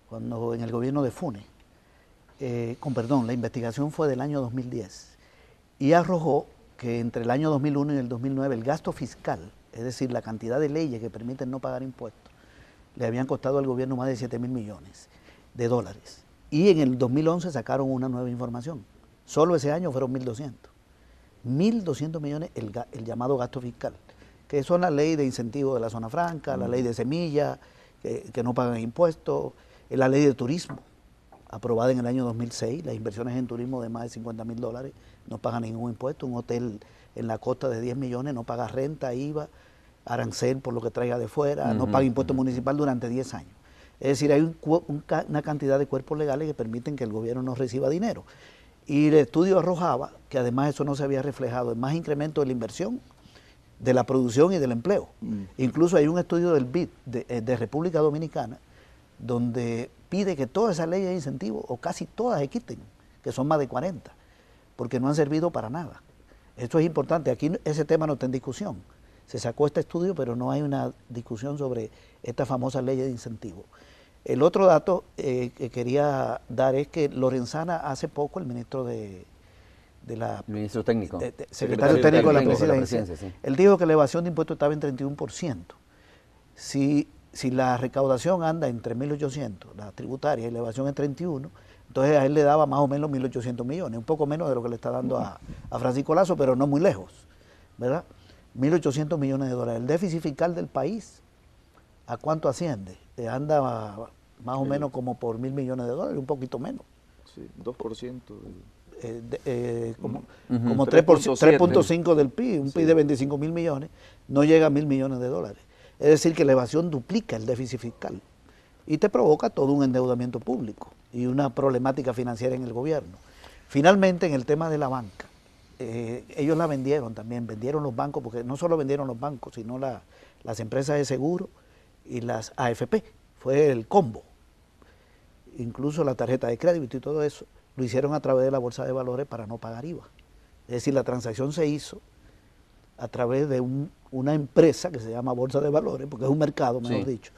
cuando en el gobierno de Funes eh, con perdón, la investigación fue del año 2010 y arrojó que entre el año 2001 y el 2009 el gasto fiscal, es decir, la cantidad de leyes que permiten no pagar impuestos, le habían costado al gobierno más de 7 mil millones de dólares. Y en el 2011 sacaron una nueva información. Solo ese año fueron 1.200. 1.200 millones el, el, llamado gasto fiscal, que son la ley de incentivo de la zona franca, la ley de semilla, que, que no pagan impuestos, la ley de turismo, aprobada en el año 2006, las inversiones en turismo de más de 50 mil dólares no pagan ningún impuesto, un hotel en la costa de 10 millones no paga renta, IVA, arancel por lo que traiga de fuera, no paga impuesto municipal durante 10 años. Es decir, hay una cantidad de cuerpos legales que permiten que el gobierno no reciba dinero. Y el estudio arrojaba que además eso no se había reflejado en más incremento de la inversión, de la producción y del empleo. Mm. Incluso hay un estudio del BID de, eh, de República Dominicana donde pide que todas esas leyes de incentivos, o casi todas, se quiten, que son más de 40, porque no han servido para nada. Esto es importante, aquí ese tema no está en discusión. Se sacó este estudio, pero no hay una discusión sobre esta famosa ley de incentivos. El otro dato eh, que quería dar es que Lorenzana hace poco, el ministro de, la... ministro técnico. secretario, técnico de la presidencia. Él dijo que la evasión de impuestos estaba en 31%. Si si la recaudación anda entre 1.800, la tributaria, y la evasión en 31, entonces a él le daba más o menos 1.800 millones, un poco menos de lo que le está dando a, Francisco Lazo, pero no muy lejos, ¿verdad? 1.800 millones de dólares. El déficit fiscal del país, ¿a cuánto asciende? Eh, anda más o menos como por mil millones de dólares, un poquito menos. Sí, 2%. Eh, eh, como, como 3.5 del PIB, un PIB de 25 mil millones, no llega a mil millones de dólares. Es decir, que la evasión duplica el déficit fiscal y te provoca todo un endeudamiento público y una problemática financiera en el gobierno. Finalmente, en el tema de la banca, eh, ellos la vendieron también, vendieron los bancos, porque no solo vendieron los bancos, sino las empresas de seguro y las AFP, fue el combo. Incluso la tarjeta de crédito y todo eso, lo hicieron a través de la bolsa de valores para no pagar IVA. Es decir, la transacción se hizo a través de una empresa que se llama Bolsa de Valores, porque es un mercado, mejor dicho,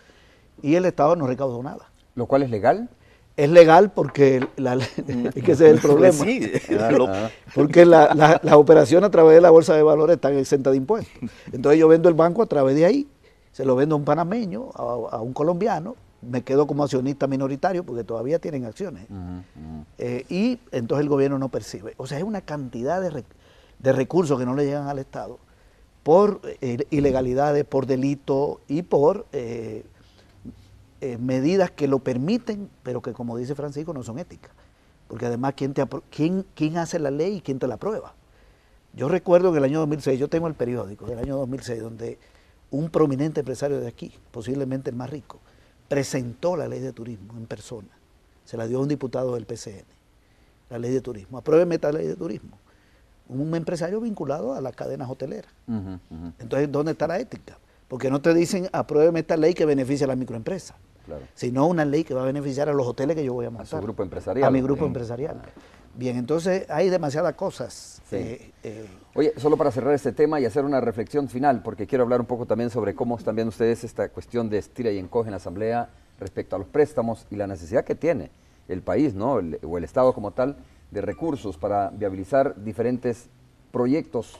y el Estado no recaudó nada. ¿Lo cual es legal? Es legal porque la, es que ese es el problema. Sí, Porque las la, operaciones a través de la bolsa de valores están exentas de impuestos. Entonces yo vendo el banco a través de ahí, se lo vendo a un panameño, a, un colombiano, me quedo como accionista minoritario porque todavía tienen acciones. Eh, y entonces el gobierno no percibe. O sea, es una cantidad de, de recursos que no le llegan al Estado por eh, ilegalidades, por delito y por... Eh, eh, medidas que lo permiten, pero que como dice Francisco no son éticas. Porque además, ¿quién, hace la ley y quién te la aprueba? Yo recuerdo en el año 2006, yo tengo el periódico del año 2006, donde un prominente empresario de aquí, posiblemente el más rico, presentó la ley de turismo en persona. Se la dio a un diputado del PCN, la ley de turismo. Apruébeme esta ley de turismo. Un empresario vinculado a las cadenas hoteleras. Entonces, ¿dónde está la ética? Porque no te dicen, apruébeme esta ley que beneficia a la microempresa sino una ley que va a beneficiar a los hoteles que yo voy a montar. A su grupo empresarial. A mi grupo empresarial. Bien, entonces hay demasiadas cosas. Eh, eh. Oye, solo para cerrar este tema y hacer una reflexión final, porque quiero hablar un poco también sobre cómo están viendo ustedes esta cuestión de estira y encoge en la Asamblea respecto a los préstamos y la necesidad que tiene el país, ¿no? o el Estado como tal, de recursos para viabilizar diferentes proyectos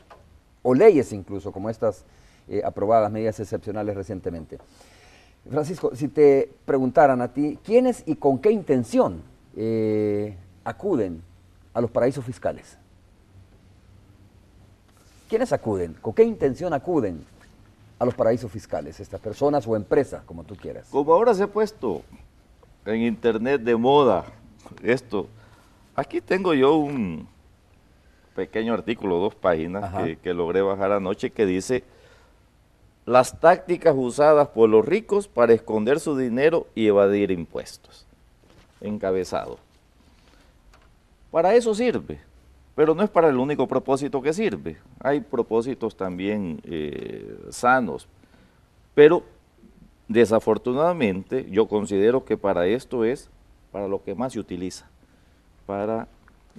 o leyes incluso, como estas eh, aprobadas, medidas excepcionales recientemente. Francisco, si te preguntaran a ti, ¿quiénes y con qué intención eh, acuden a los paraísos fiscales? ¿Quiénes acuden? ¿Con qué intención acuden a los paraísos fiscales? Estas personas o empresas, como tú quieras. Como ahora se ha puesto en internet de moda esto, aquí tengo yo un pequeño artículo, dos páginas, que, que logré bajar anoche, que dice las tácticas usadas por los ricos para esconder su dinero y evadir impuestos. Encabezado. Para eso sirve, pero no es para el único propósito que sirve. Hay propósitos también eh, sanos, pero desafortunadamente yo considero que para esto es para lo que más se utiliza, para...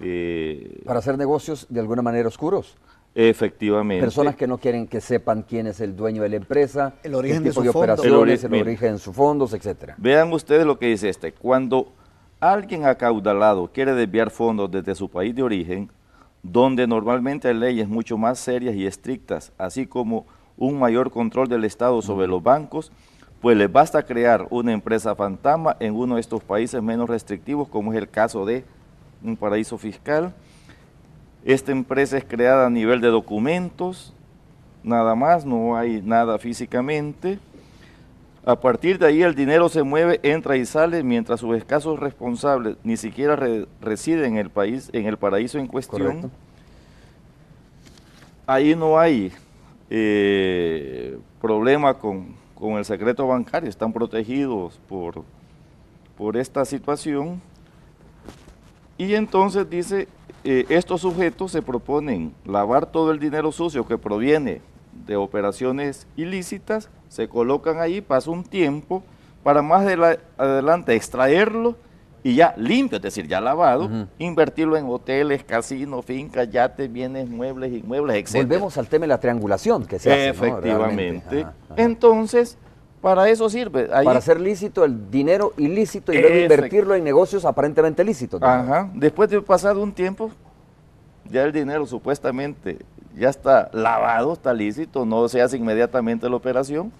Eh, para hacer negocios de alguna manera oscuros. Efectivamente. Personas que no quieren que sepan quién es el dueño de la empresa, el origen de, de operaciones, el, origen de sus fondos, etcétera. Vean ustedes lo que dice este. Cuando alguien acaudalado quiere desviar fondos desde su país de origen, donde normalmente hay leyes mucho más serias y estrictas, así como un mayor control del Estado sobre los bancos, pues les basta crear una empresa fantasma en uno de estos países menos restrictivos, como es el caso de un paraíso fiscal, esta empresa es creada a nivel de documentos, nada más, no hay nada físicamente. A partir de ahí el dinero se mueve, entra y sale, mientras sus escasos responsables ni siquiera residen en el país, en el paraíso en cuestión. Ahí no hay eh, problema con, con, el secreto bancario, están protegidos por, por esta situación. Y entonces dice eh, estos sujetos se proponen lavar todo el dinero sucio que proviene de operaciones ilícitas, se colocan ahí, pasa un tiempo, para más adelante extraerlo y ya limpio, es decir, ya lavado, invertirlo en hoteles, casinos, fincas, yates, bienes, muebles, inmuebles, etc. Volvemos al tema de la triangulación que se hace. Efectivamente. Entonces, para eso sirve. Para hacer lícito el dinero ilícito y luego invertirlo en negocios aparentemente lícitos. Ajá. Después de pasado un tiempo, ya el dinero supuestamente ya está lavado, está lícito, no se hace inmediatamente la operación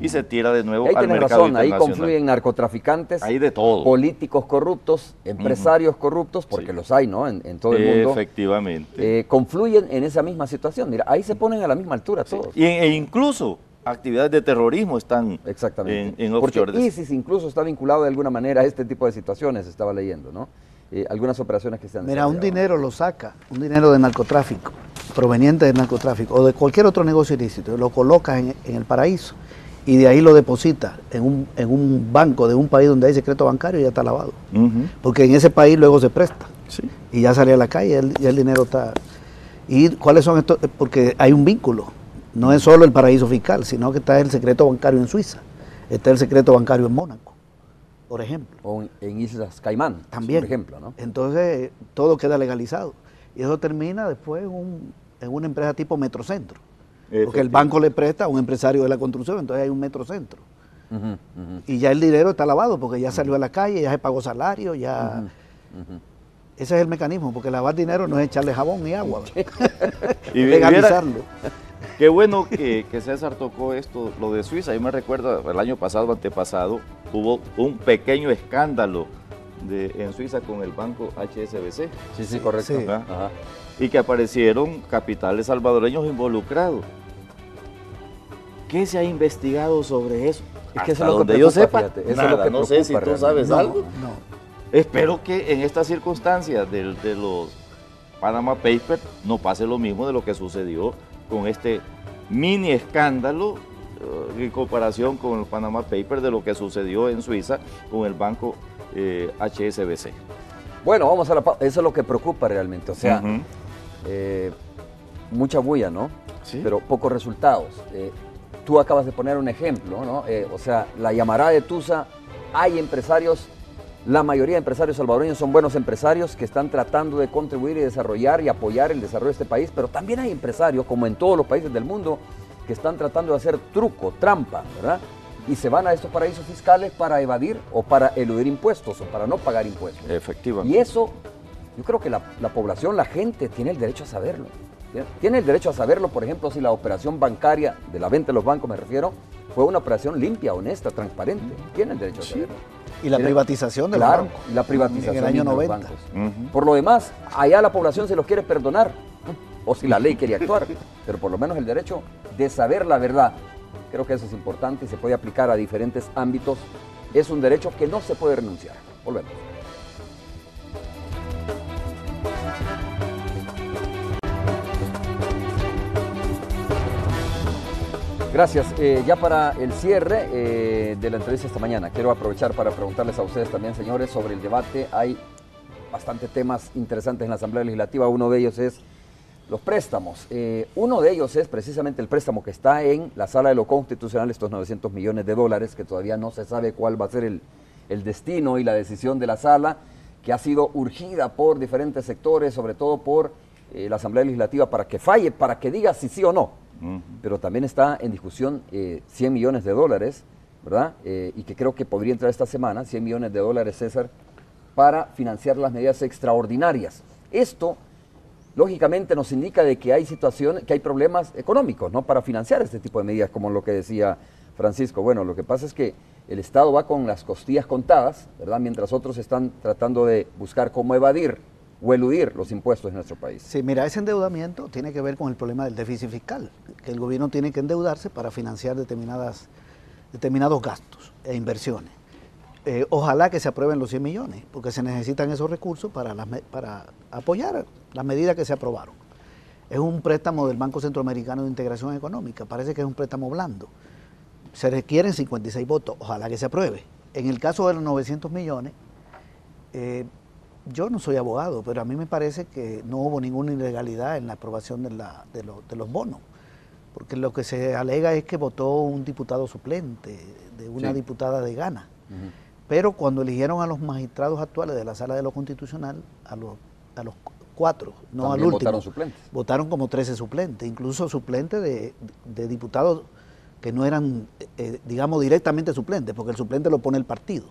y se tira de nuevo ahí al mercado razón, Ahí confluyen narcotraficantes, hay de todo. políticos corruptos, empresarios corruptos, porque los hay, ¿no? En, todo el mundo. Efectivamente. Eh, confluyen en esa misma situación. Mira, ahí se ponen a la misma altura todos. Y, e incluso actividades de terrorismo están Exactamente. en, en Porque ISIS incluso está vinculado de alguna manera a este tipo de situaciones, estaba leyendo, ¿no? Eh, algunas operaciones que se han Mira, un dinero lo saca, un dinero de narcotráfico, proveniente del narcotráfico o de cualquier otro negocio ilícito, lo colocas en, el paraíso y de ahí lo depositas en un, en un banco de un país donde hay secreto bancario y ya está lavado. Porque en ese país luego se presta. Y ya sale a la calle y el dinero está... ¿Y cuáles son estos? Porque hay un vínculo no es solo el paraíso fiscal, sino que está el secreto bancario en Suiza, está el secreto bancario en Mónaco, por ejemplo. O en Islas Caimán, también. Por ejemplo, ¿no? Entonces, todo queda legalizado. Y eso termina después en, una empresa tipo Metrocentro. Porque el banco le presta a un empresario de la construcción, entonces hay un Metrocentro. Y ya el dinero está lavado porque ya salió a la calle, ya se pagó salario, ya... Ese es el mecanismo, porque lavar dinero no es echarle jabón ni agua, y legalizarlo. Qué bueno que, César tocó esto, lo de Suiza. Yo me recuerdo, el año pasado, antepasado, hubo un pequeño escándalo de, en Suiza con el banco HSBC. Sí, sí, correcto. Y que aparecieron capitales salvadoreños involucrados. ¿Qué se ha investigado sobre eso? Es que eso es lo que yo sepa, eso es lo que no sé si tú sabes algo. No. Espero que en estas circunstancias de, los Panama Papers no pase lo mismo de lo que sucedió con este mini escándalo eh, en comparación con el Panama Papers de lo que sucedió en Suiza con el banco HSBC. Eh, bueno, vamos a la Eso es lo que preocupa realmente. O sea, eh, mucha bulla, ¿no? Sí. Pero pocos resultados. tú acabas de poner un ejemplo, ¿no? o sea, la llamará de Tusa, hay empresarios la mayoría de empresarios salvadoreños son buenos empresarios que están tratando de contribuir y desarrollar y apoyar el desarrollo de este país, pero también hay empresarios, como en todos los países del mundo, que están tratando de hacer truco, trampa, ¿verdad? Y se van a estos paraísos fiscales para evadir o para eludir impuestos o para no pagar impuestos. Efectivamente. Y eso, yo creo que la, población, la gente, tiene el derecho a saberlo. Tiene el derecho a saberlo, por ejemplo, si la operación bancaria de la venta de los bancos, me refiero, fue una operación limpia, honesta, transparente. Tiene el derecho a saberlo. Y la privatización de claro, y la privatización en el año 90. Por lo demás, allá la población se los quiere perdonar, o si la ley quiere actuar, pero por lo menos el derecho de saber la verdad, creo que eso es importante y se puede aplicar a diferentes ámbitos, es un derecho que no se puede renunciar. Volvemos. Gracias. Eh, ya para el cierre eh, de la entrevista esta mañana, quiero aprovechar para preguntarles a ustedes también, señores, sobre el debate. Hay bastantes temas interesantes en la Asamblea Legislativa. Uno de ellos es los préstamos. Eh, uno de ellos es precisamente el préstamo que está en la sala de lo constitucional, estos 900 millones de dólares, que todavía no se sabe cuál va a ser el, el destino y la decisión de la sala, que ha sido urgida por diferentes sectores, sobre todo por la Asamblea Legislativa, para que falle, para que diga si sí o no pero también está en discusión 100 eh, millones de dólares, ¿verdad? Eh, y que creo que podría entrar esta semana, 100 millones de dólares, César, para financiar las medidas extraordinarias. Esto, lógicamente, nos indica de que hay situaciones, que hay problemas económicos, ¿no? Para financiar este tipo de medidas, como lo que decía Francisco. Bueno, lo que pasa es que el Estado va con las costillas contadas, ¿verdad? Mientras otros están tratando de buscar cómo evadir o eludir los impuestos en nuestro país. Sí, mira, ese endeudamiento tiene que ver con el problema del déficit fiscal, que el gobierno tiene que endeudarse para financiar determinadas, determinados gastos e inversiones. Eh, ojalá que se aprueben los 100 millones, porque se necesitan esos recursos para, para apoyar las medidas que se aprobaron. Es un préstamo del Banco Centroamericano de Integración Económica, parece que es un préstamo blando. Se requieren 56 votos, ojalá que se apruebe. En el caso de los 900 millones, eh, yo no soy abogado, pero a mí me parece que no hubo ninguna ilegalidad en la aprobación de, la, de, los bonos, porque lo que se alega es que votó un diputado suplente de una diputada de Gana. Pero cuando eligieron a los magistrados actuales de la Sala de lo Constitucional, a los, a los cuatro, no al último, votaron suplentes. Votaron como 13 suplentes, incluso suplentes de, diputados que no eran, eh, digamos, directamente suplentes, porque el suplente lo pone el partido.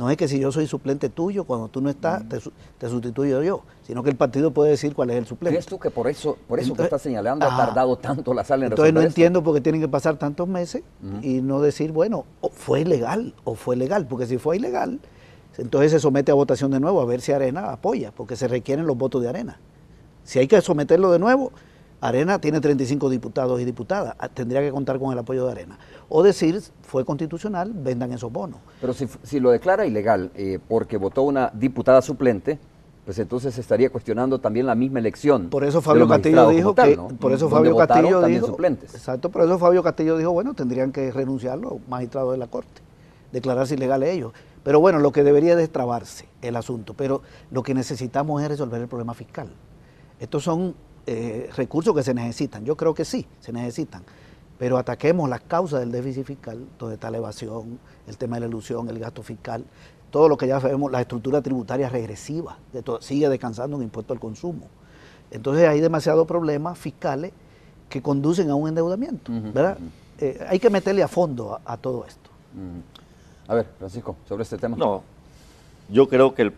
No es que si yo soy suplente tuyo, cuando tú no estás, te, sustituyo yo, sino que el partido puede decir cuál es el suplente. ¿Crees tú que por eso, por eso que estás señalando ha tardado tanto la sala en Entonces no entiendo por qué tienen que pasar tantos meses y no decir, bueno, fue ilegal o fue legal, porque si fue ilegal, entonces se somete a votación de nuevo a ver si Arena apoya, porque se requieren los votos de Arena. Si hay que someterlo de nuevo, Arena tiene 35 diputados y diputadas, ah, tendría que contar con el apoyo de Arena. O decir, fue constitucional, vendan esos bonos. Pero si, lo declara ilegal eh, porque votó una diputada suplente, pues entonces se estaría cuestionando también la misma elección. Por eso Fabio Castillo dijo que, por eso Fabio Castillo dijo, suplentes. exacto, por eso Fabio Castillo dijo, bueno, tendrían que renunciar los magistrados de la Corte, declararse ilegales ellos. Pero bueno, lo que debería destrabarse el asunto, pero lo que necesitamos es resolver el problema fiscal. Estos son eh, recursos que se necesitan. Yo creo que sí, se necesitan. Pero ataquemos las causas del déficit fiscal, donde está la evasión, el tema de la ilusión, el gasto fiscal, todo lo que ya sabemos, la estructura tributaria regresiva, sigue descansando un impuesto al consumo. Entonces hay demasiados problemas fiscales que conducen a un endeudamiento, ¿verdad? Eh, hay que meterle a fondo a, todo esto. A ver, Francisco, sobre este tema. No, yo creo que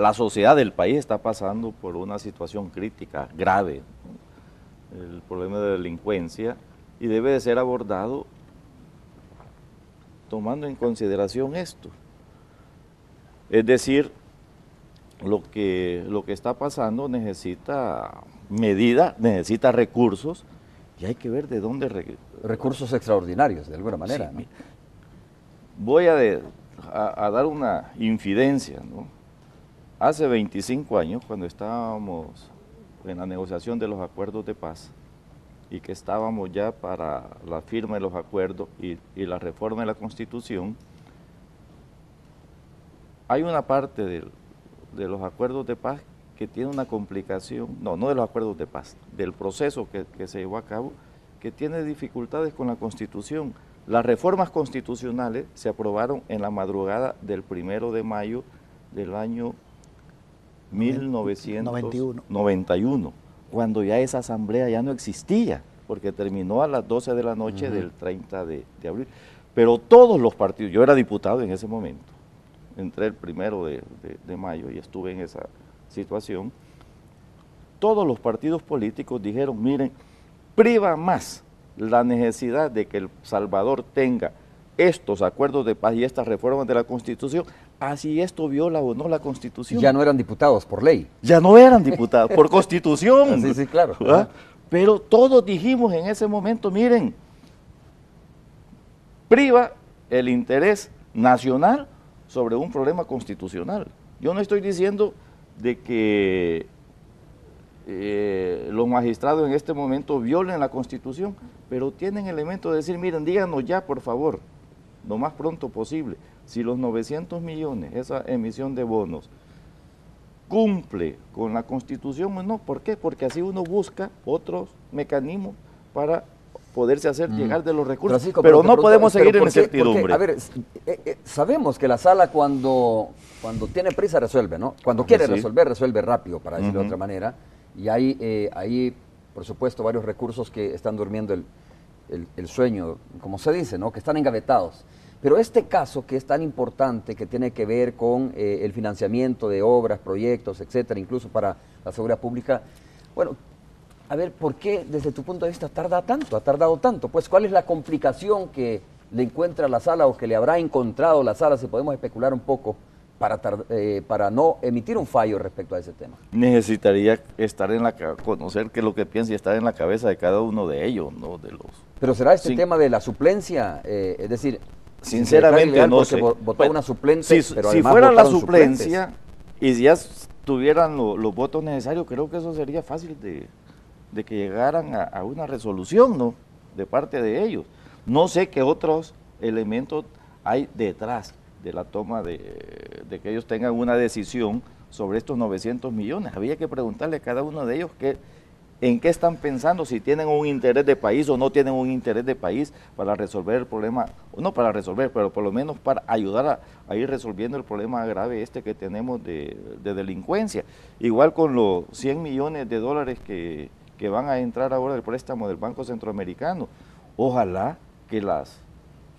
la sociedad del país está pasando por una situación crítica, grave, el problema de delincuencia, y debe de ser abordado tomando en consideración esto. Es decir, lo que, lo que está pasando necesita medida, necesita recursos, y hay que ver de dónde... recursos extraordinarios, de alguna manera. Voy a, a, dar una infidencia. ¿no? Hace 25 años, cuando estábamos en la negociación de los acuerdos de paz, y que estábamos ya para la firma de los acuerdos y, la reforma de la Constitución, hay una parte de, de los acuerdos de paz que tiene una complicación, no, no de los acuerdos de paz, del proceso que, que se llevó a cabo, que tiene dificultades con la Constitución. Las reformas constitucionales se aprobaron en la madrugada del primero de mayo del año 1991, cuando ya esa asamblea ya no existía, porque terminó a las 12 de la noche del 30 de, abril. Pero todos los partidos, yo era diputado en ese momento, entré el primero de mayo y estuve en esa situación, todos los partidos políticos dijeron, miren, priva más la necesidad de que El Salvador tenga estos acuerdos de paz y estas reformas de la Constitución, así esto viola o no la Constitución. Ya no eran diputados por ley. Ya no eran diputados, por Constitución. Sí, sí, claro. ¿Ah? Pero todos dijimos en ese momento, miren, priva el interés nacional sobre un problema constitucional. Yo no estoy diciendo de que eh, los magistrados en este momento violen la Constitución, pero tienen elementos de decir, miren, díganos ya, por favor, lo más pronto posible, si los 900 millones, esa emisión de bonos, cumple con la Constitución o no. ¿Por qué? Porque así uno busca otros mecanismos para poderse hacer mm. llegar de los recursos. pero, no podemos seguir en incertidumbre. A ver, eh, eh, sabemos que la sala cuando, cuando tiene prisa resuelve, ¿no? Cuando quiere resolver, resuelve rápido, para decirlo de otra manera. Y hay, eh, hay, por supuesto, varios recursos que están durmiendo el, el, sueño, como se dice, ¿no? Que están engavetados. Pero este caso que es tan importante, que tiene que ver con el financiamiento de obras, proyectos, etcétera, incluso para la seguridad pública, bueno, a ver, ¿por qué desde tu punto de vista tarda tanto, ha tardado tanto? Pues, ¿cuál es la complicación que le encuentra la sala o que le habrá encontrado la sala, si podemos especular un poco, para, eh, para no emitir un fallo respecto a ese tema? Necesitaría estar en la conocer qué es lo que piensa y estar en la cabeza de cada uno de ellos, ¿no? De los... Pero será este tema de la suplencia, eh, es decir, sinceramente no sé. Votó una suplente, si, pero si fuera la suplencia y si ya tuvieran los votos necesarios, creo que eso sería fácil de de que llegaran a, una resolución, ¿no? De parte de ellos. No sé qué otros elementos hay detrás de la toma de, que ellos tengan una decisión sobre estos 900 millones. Había que preguntarle a cada uno de ellos qué, en qué están pensando, si tienen un interés de país o no tienen un interés de país para resolver el problema, no para resolver, pero por lo menos para ayudar a, ir resolviendo el problema grave este que tenemos de, de delincuencia. Igual con los 100 millones de dólares que, que van a entrar ahora el préstamo del Banco Centroamericano. Ojalá que las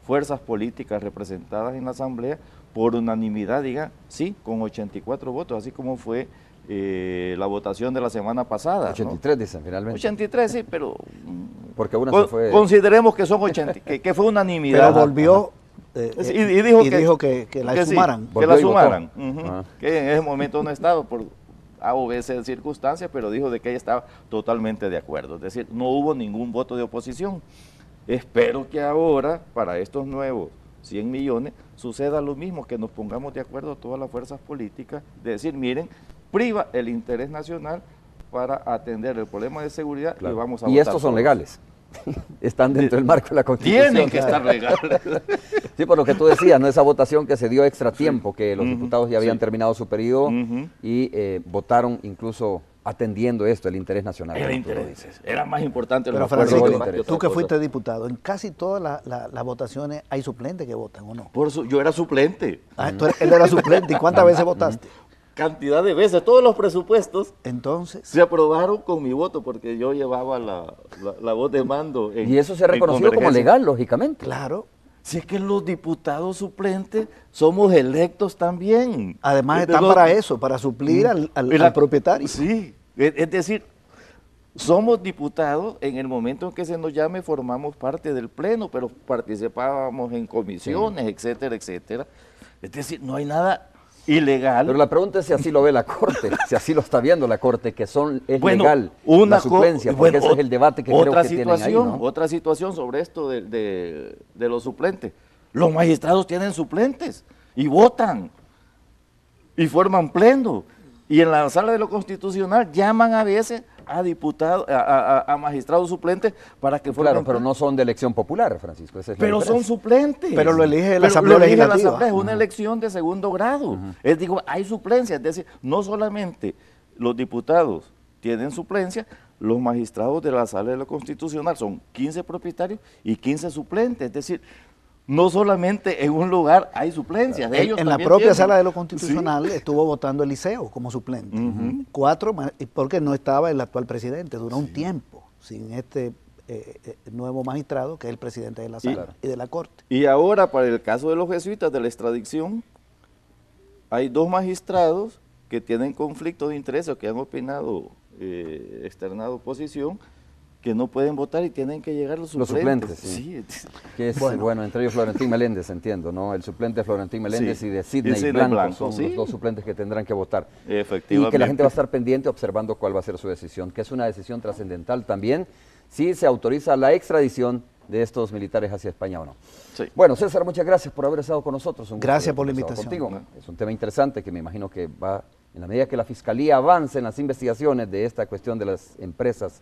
fuerzas políticas representadas en la Asamblea por unanimidad digan sí, con 84 votos, así como fue eh, la votación de la semana pasada. 83 dicen finalmente. 83 sí, pero mm, porque una se fue... consideremos que son 80, que, fue unanimidad. Pero volvió eh, y, dijo, que, que, la sumaran. que la sumaran. Ah. Que en ese momento no estaba por a o B circunstancias, pero dijo de que ella estaba totalmente de acuerdo. Es decir, no hubo ningún voto de oposición. Espero que ahora, para estos nuevos 100 millones, suceda lo mismo, que nos pongamos de acuerdo todas las fuerzas políticas, de decir, miren, priva el interés nacional para atender el problema de seguridad y vamos a Y estos son legales. Están dentro del marco de la Constitución. Tienen que estar legales. sí, por lo que tú decías, ¿no? esa votación que se dio extra tiempo, que los diputados ya habían terminado su periodo y eh, votaron incluso atendiendo esto, el interés nacional. Era, interés, era más importante Pero Francisco, tú que fuiste diputado, en casi todas las votaciones hay suplentes que votan, ¿o no? Por yo era suplente. Ah, él era suplente. ¿Y cuántas veces votaste? Cantidad de veces. Todos los presupuestos entonces se aprobaron con mi voto porque yo llevaba la, la, voz de mando. y eso se reconoció como legal, lógicamente. Claro. Si es que los diputados suplentes somos electos también. Además están los- para eso, para suplir al, al- y la- al propietario. Sí, es, es decir, somos diputados, en el momento en que se nos llame formamos parte del pleno, pero participábamos en comisiones, etcétera, etcétera. Es decir, no hay nada ilegal. Pero la pregunta es si así lo ve la Corte, si así lo está viendo la Corte, que son es Bueno, legal una la suplencia, porque bueno, ese es el debate que creo que tienen ahí, ¿no? Otra situación sobre esto de, de- de los suplentes. Los magistrados tienen suplentes y votan y forman pleno. Y en la sala de lo constitucional llaman a veces a diputados, a, a- a- a magistrados suplentes para que formen Claro, pero no son de elección popular, Francisco. esa es la Pero son suplentes. Pero lo elige la Asamblea lo elige la Legislativa. Asamblea, es una elección de segundo grado. Es digo, hay suplencia, es decir, no solamente los diputados tienen suplencia, los magistrados de la sala de lo constitucional son 15 propietarios y 15 suplentes, es decir, no solamente en un lugar hay suplencias, ellos en la propia tienen. sala de lo Sí. constitucional estuvo votando Eliseo como suplente. Cuatro, porque no estaba el actual presidente, duró un tiempo sin este eh, eh, nuevo magistrado que es el presidente de la sala y, de la corte. Y ahora, para el caso de los jesuitas de la extradición, hay dos magistrados que tienen conflicto de interés o que han opinado, eh, externado posición, que no pueden votar y tienen que llegar los Los suplentes. suplentes, sí. Que es, Bueno. bueno. entre ellos Florentín Meléndez, entiendo, ¿no? El suplente de Florentín Meléndez Sí. y de Y Sidney, Sidney Blanco, Blanco, son sí. los dos suplentes que tendrán que votar. Efectivamente. Y que la gente va a estar pendiente observando cuál va a ser su decisión, que es una decisión trascendental también, si se autoriza la extradición de estos militares hacia España o no. Sí. Bueno, César, muchas gracias por haber estado con nosotros. Un Gracias por la invitación. contigo. Es un tema interesante que me imagino que va, en la medida que la Fiscalía avance en las investigaciones de esta cuestión de las empresas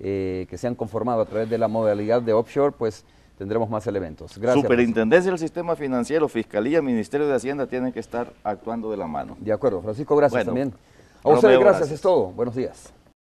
eh, que se han conformado a través de la modalidad de offshore, pues tendremos más elementos. Gracias. Superintendencia del Sistema Financiero, Fiscalía, Ministerio de Hacienda tienen que estar actuando de la mano. De acuerdo, Francisco, gracias Bueno, también. A ustedes gracias. es todo. Buenos días.